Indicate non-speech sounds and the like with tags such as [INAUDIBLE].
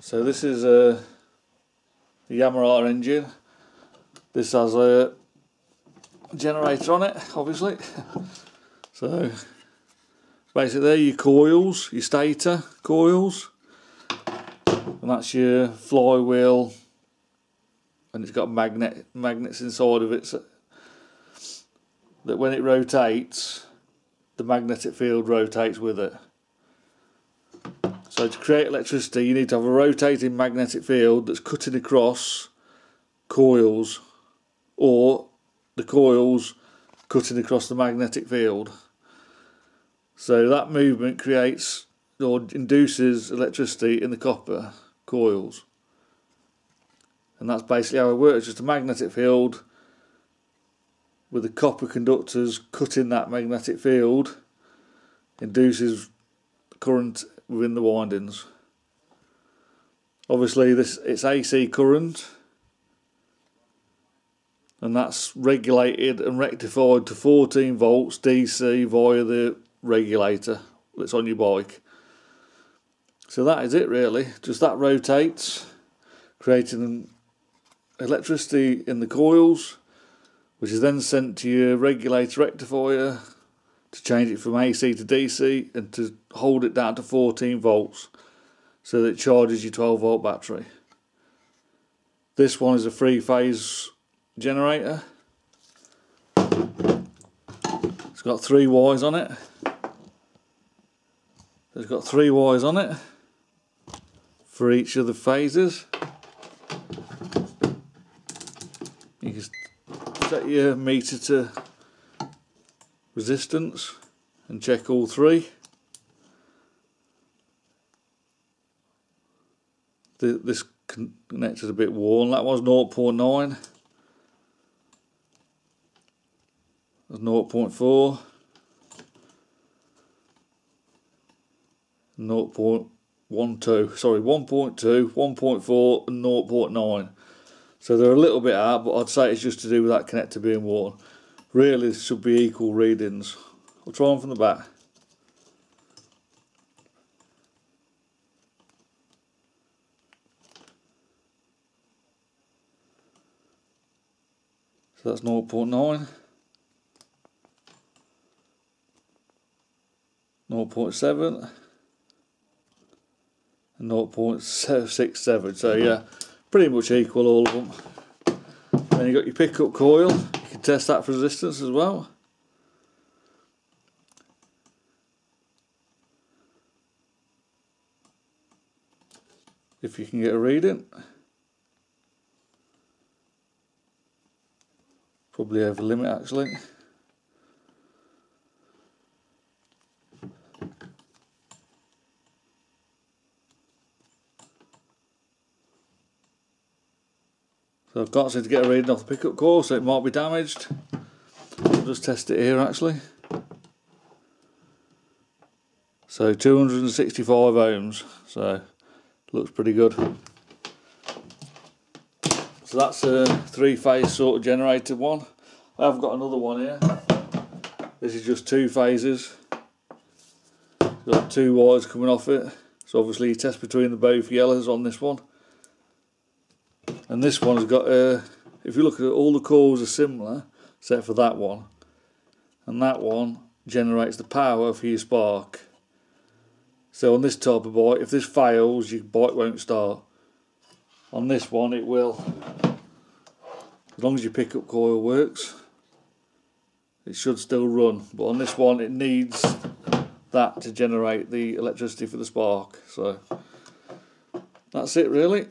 So this is uh, a Yamaha engine. This has a generator on it, obviously. [LAUGHS] so basically there your coils, your stator coils. And that's your flywheel and it's got magnet magnets inside of it so that when it rotates the magnetic field rotates with it. So to create electricity you need to have a rotating magnetic field that's cutting across coils or the coils cutting across the magnetic field. So that movement creates or induces electricity in the copper coils. And that's basically how it works, just a magnetic field with the copper conductors cutting that magnetic field induces current within the windings. Obviously this it's AC current and that's regulated and rectified to 14 volts DC via the regulator that's on your bike. So that is it really, just that rotates creating electricity in the coils which is then sent to your regulator rectifier to change it from AC to DC and to hold it down to 14 volts so that it charges your 12 volt battery. This one is a three phase generator. It's got three wires on it. It's got three wires on it for each of the phases. You can set your meter to resistance and check all three. The, this connector's a bit worn, that was 0.9. That's 0.4. 0.12, sorry, 1.2, 1.4 and 0.9. So they're a little bit out, but I'd say it's just to do with that connector being worn. Really, should be equal readings. I'll try them from the back. So that's 0.9. 0.7 and 0.67 so yeah pretty much equal all of them then you've got your pickup coil can test that for resistance as well. If you can get a reading. Probably over limit actually So I've got to get a reading off the pickup coil so it might be damaged. I'll just test it here actually. So 265 ohms, so looks pretty good. So that's a three phase sort of generated one. I have got another one here. This is just two phases. Got two wires coming off it. So obviously you test between the both yellows on this one and this one has got a if you look at it all the cores are similar except for that one. And that one generates the power for your spark. So on this type of bike if this fails your bike won't start. On this one it will. As long as your pickup coil works it should still run. But on this one it needs that to generate the electricity for the spark. So that's it really